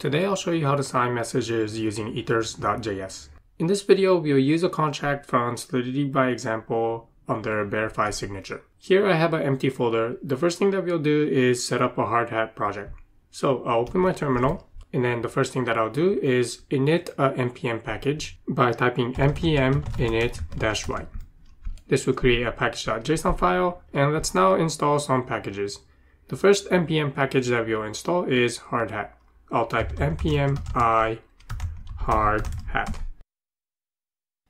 Today I'll show you how to sign messages using ethers.js. In this video, we'll use a contract from Solidity by example under verify signature. Here I have an empty folder. The first thing that we'll do is set up a hardhat project. So I'll open my terminal and then the first thing that I'll do is init a npm package by typing npm init-y. This will create a package.json file and let's now install some packages. The first npm package that we'll install is hardhat. I'll type npm i hardhat.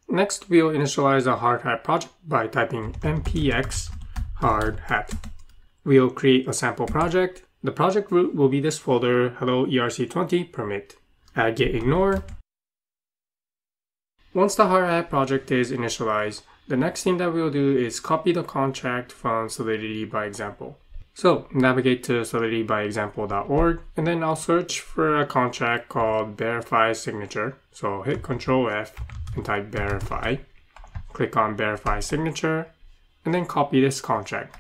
Next, we'll initialize a hardhat project by typing npx hardhat. We'll create a sample project the project root will be this folder hello erc20 permit. Uh, Add gitignore. Once the hardhat project is initialized, the next thing that we'll do is copy the contract from Solidity by example. So navigate to soliditybyexample.org and then I'll search for a contract called verify signature. So hit Control F and type verify. Click on verify signature and then copy this contract.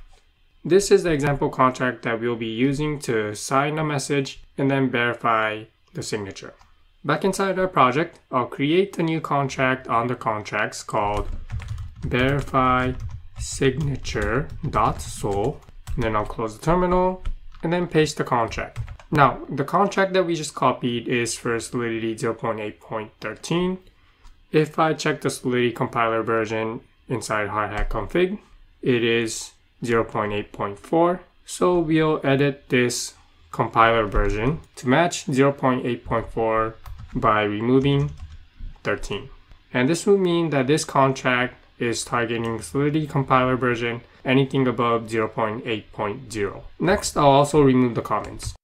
This is the example contract that we'll be using to sign a message and then verify the signature. Back inside our project, I'll create a new contract on the contracts called verify signature.sol. Then I'll close the terminal and then paste the contract. Now, the contract that we just copied is for Solidity 0.8.13. If I check the Solidity compiler version inside hardhat config, it is 0.8.4. So we'll edit this compiler version to match 0.8.4 by removing 13. And this will mean that this contract is targeting Solidity compiler version anything above 0.8.0. Next, I'll also remove the comments.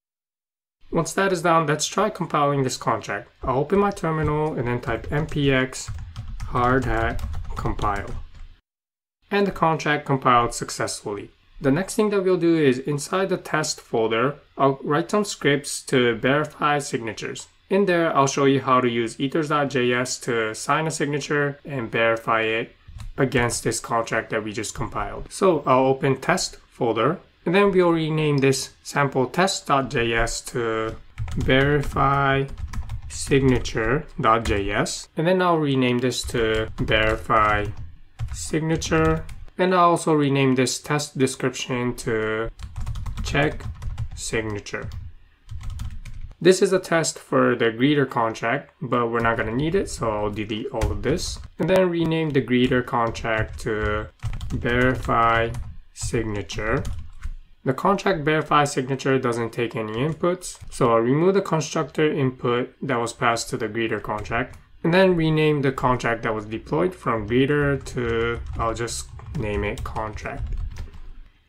Once that is done, let's try compiling this contract. I'll open my terminal and then type npx hardhat compile and the contract compiled successfully. The next thing that we'll do is inside the test folder, I'll write some scripts to verify signatures. In there, I'll show you how to use ethers.js to sign a signature and verify it against this contract that we just compiled. So I'll open test folder and then we'll rename this sample test.js to verify signature.js and then I'll rename this to verify signature. And I'll also rename this test description to check signature. This is a test for the greeter contract, but we're not going to need it, so I'll delete all of this. And then rename the greeter contract to verify signature. The contract verify signature doesn't take any inputs, so I'll remove the constructor input that was passed to the greeter contract and then rename the contract that was deployed from greeter to, I'll just name it contract.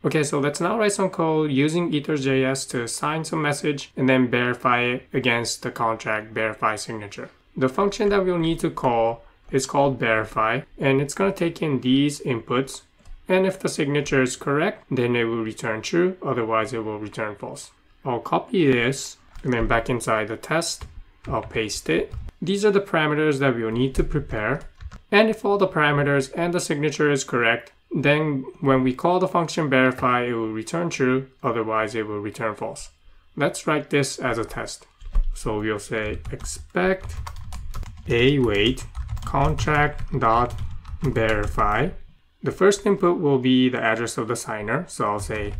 Okay, so let's now write some code using ethers.js to assign some message and then verify it against the contract verify signature. The function that we'll need to call is called verify and it's going to take in these inputs and if the signature is correct then it will return true otherwise it will return false. I'll copy this and then back inside the test I'll paste it these are the parameters that we'll need to prepare. And if all the parameters and the signature is correct, then when we call the function verify, it will return true, otherwise it will return false. Let's write this as a test. So we'll say expect await contract dot verify. The first input will be the address of the signer. So I'll say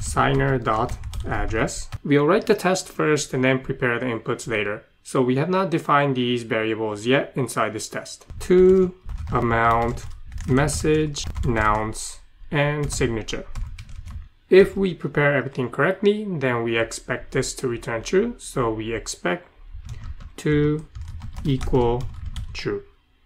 signer dot address. We'll write the test first and then prepare the inputs later. So we have not defined these variables yet inside this test. To, amount, message, nonce, and signature. If we prepare everything correctly, then we expect this to return true. So we expect to equal true.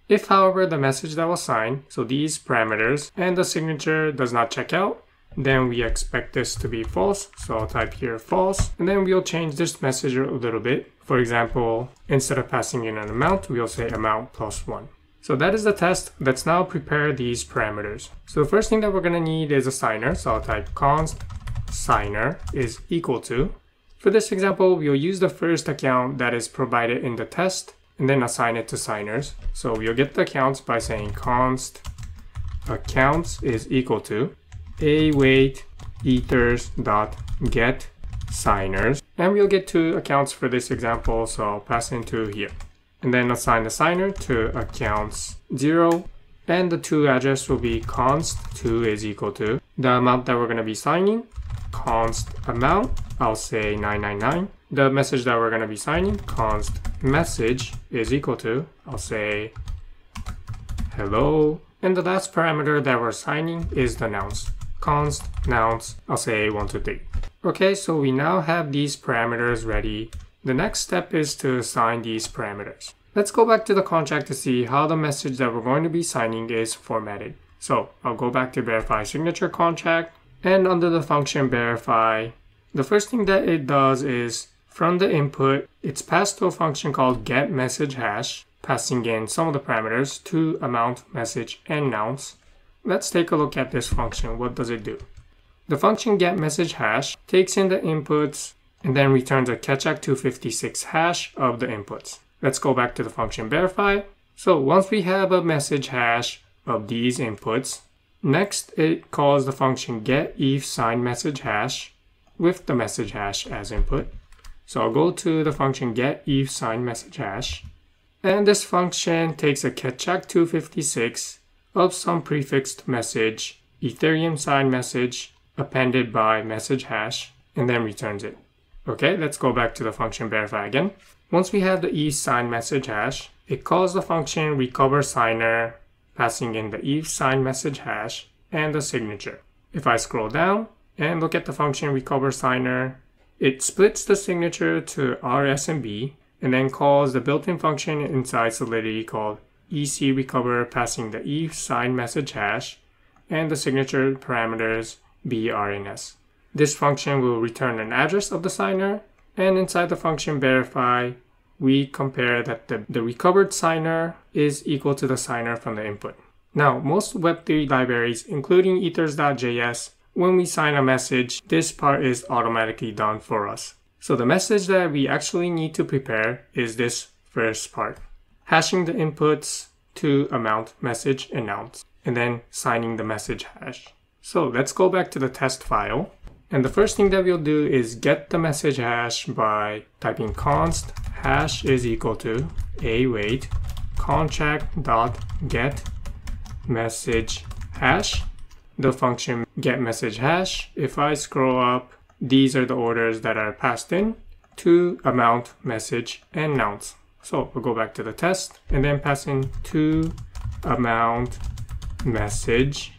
If, however, the message that was signed, so these parameters, and the signature does not check out, then we expect this to be false. So I'll type here false. And then we'll change this message a little bit. For example, instead of passing in an amount, we'll say amount plus one. So that is the test. Let's now prepare these parameters. So the first thing that we're gonna need is a signer. So I'll type const signer is equal to. For this example, we'll use the first account that is provided in the test and then assign it to signers. So we'll get the accounts by saying const accounts is equal to a await ethers dot get signers And we'll get two accounts for this example, so I'll pass into here. And then assign the signer to accounts 0 and the to address will be const 2 is equal to the amount that we're going to be signing. Const amount I'll say 999 the message that we're going to be signing const message is equal to I'll say hello. And the last parameter that we're signing is the nonce const nonce I'll say 123 okay so we now have these parameters ready the next step is to assign these parameters Let's go back to the contract to see how the message that we're going to be signing is formatted. So I'll go back to verify signature contract and under the function verify, the first thing that it does is from the input, it's passed to a function called get message hash, passing in some of the parameters to amount, message, and nonce. Let's take a look at this function. What does it do? The function get message hash takes in the inputs and then returns a keccak256 hash of the inputs. Let's go back to the function verify. So once we have a message hash of these inputs, next it calls the function get ETH sign message hash with the message hash as input. So I'll go to the function get ETH sign message hash. And this function takes a keccak256 of some prefixed message, Ethereum sign message appended by message hash, and then returns it. Okay, let's go back to the function verify again. Once we have the ETH sign message hash, it calls the function recover signer, passing in the ETH sign message hash and the signature. If I scroll down and look at the function recover signer, it splits the signature to RS and V and then calls the built-in function inside Solidity called ecrecover passing the ETH sign message hash and the signature parameters V, R, and S. This function will return an address of the signer and inside the function verify, we compare that the, the recovered signer is equal to the signer from the input. Now, most Web3 libraries, including ethers.js, when we sign a message, this part is automatically done for us. So the message that we actually need to prepare is this first part. Hashing the inputs to amount, message, and nonce, and then signing the message hash. So let's go back to the test file and the first thing that we'll do is get the message hash by typing const hash is equal to a await contract dot get message hash. The function get message hash. If I scroll up, these are the orders that are passed in to amount, message, and nonce. So we'll go back to the test and then pass in to amount, message,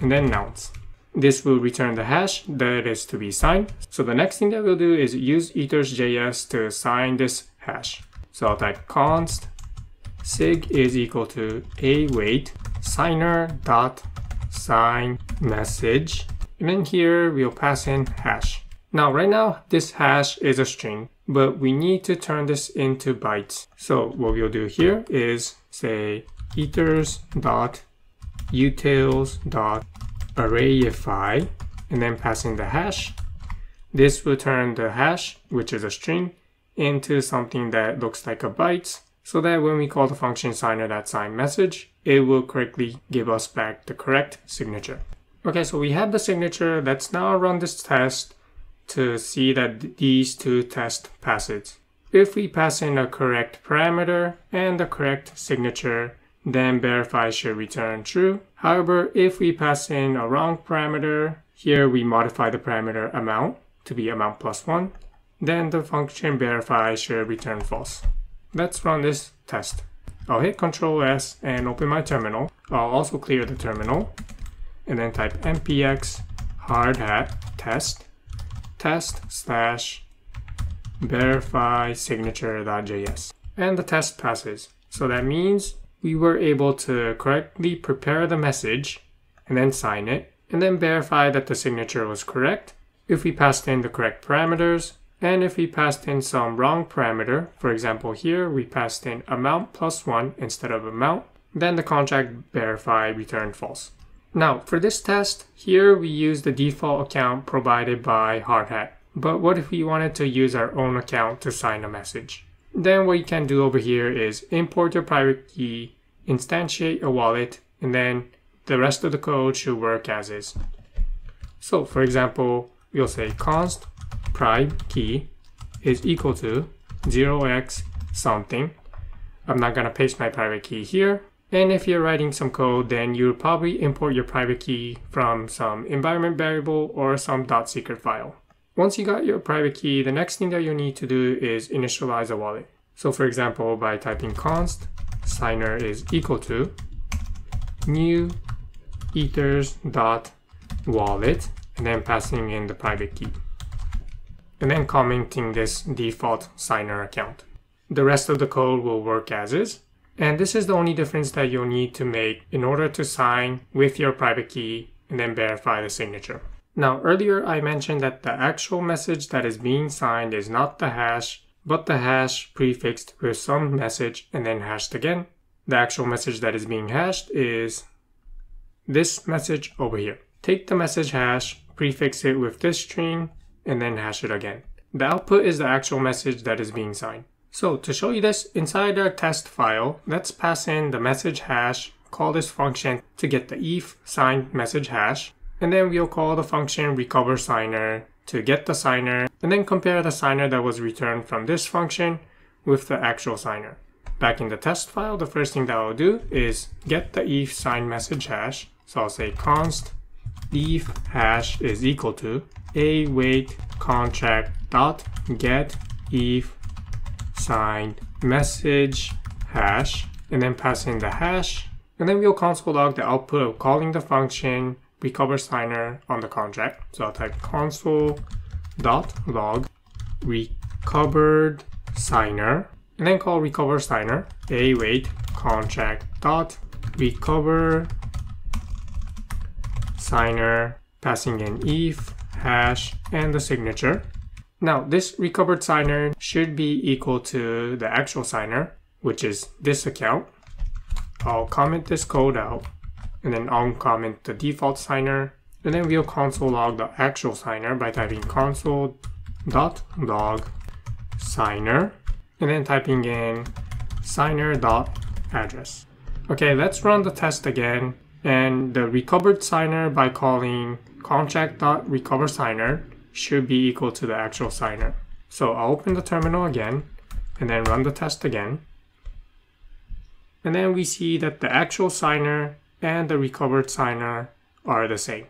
and then nonce. This will return the hash that is to be signed. So the next thing that we'll do is use ethers.js to sign this hash. So I'll type const sig is equal to await signer dot sign message. And then here we'll pass in hash. Now right now this hash is a string, but we need to turn this into bytes. So what we'll do here is say ethers dot utils dot arrayify and then passing the hash. This will turn the hash, which is a string, into something that looks like a byte so that when we call the function signer that sign message, it will correctly give us back the correct signature. Okay, so we have the signature. Let's now run this test to see that these two tests pass it. If we pass in a correct parameter and the correct signature, then verify should return true. However, if we pass in a wrong parameter, here we modify the parameter amount to be amount plus one, then the function verify should return false. Let's run this test. I'll hit Ctrl S and open my terminal. I'll also clear the terminal and then type npx hardhat test test slash verify signature.js and the test passes. So that means we were able to correctly prepare the message and then sign it and then verify that the signature was correct if we passed in the correct parameters and if we passed in some wrong parameter, for example here we passed in amount plus 1 instead of amount, then the contract verify returned false. Now for this test, here we use the default account provided by Hardhat. But what if we wanted to use our own account to sign a message? Then what you can do over here is import your private key, instantiate a wallet, and then the rest of the code should work as is. So for example, we'll say const private key is equal to 0x something. I'm not gonna paste my private key here. And if you're writing some code, then you'll probably import your private key from some environment variable or some .secret file. Once you got your private key, the next thing that you need to do is initialize a wallet. So for example, by typing const signer is equal to new ethers dot wallet and then passing in the private key and then commenting this default signer account. The rest of the code will work as is. And this is the only difference that you'll need to make in order to sign with your private key and then verify the signature. Now, earlier I mentioned that the actual message that is being signed is not the hash, but the hash prefixed with some message and then hashed again. The actual message that is being hashed is this message over here. Take the message hash, prefix it with this string, and then hash it again. The output is the actual message that is being signed. So to show you this, inside our test file, let's pass in the message hash, call this function to get the ETH signed message hash, and then we'll call the function recover signer to get the signer, and then compare the signer that was returned from this function with the actual signer. Back in the test file, the first thing that I'll do is get the ETH signed message hash. So I'll say const ETH hash is equal to a await contract dot get ETH signed message hash and then pass in the hash and then we'll console log the output of calling the function recover signer on the contract. So I'll type console dot log recovered signer and then call recover signer await contract dot recover signer passing in ETH hash and the signature now this recovered signer should be equal to the actual signer, which is this account. I'll comment this code out and then uncomment the default signer and then we'll console log the actual signer by typing console dot console.log signer and then typing in signer.address. Okay, let's run the test again and the recovered signer by calling contract dot recover contract.recoverSigner should be equal to the actual signer. So I'll open the terminal again and then run the test again. And then we see that the actual signer and the recovered signer are the same.